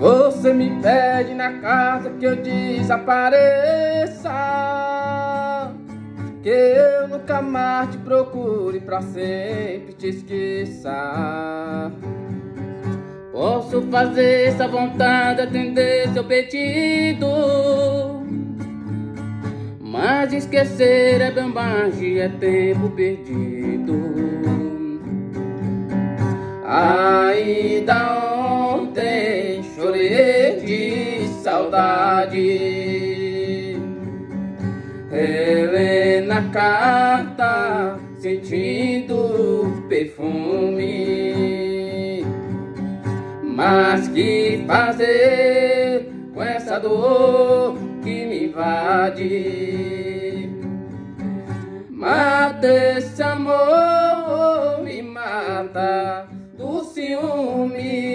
Você me pede na carta que eu desapareça Que eu nunca mais te procure pra sempre te esqueça. Posso fazer essa vontade atender seu pedido Mas esquecer é bambagem, é tempo perdido Ainda ontem chorei de saudade. Helena carta sentindo perfume. Mas que fazer com essa dor que me invade? Mata esse amor, me mata me.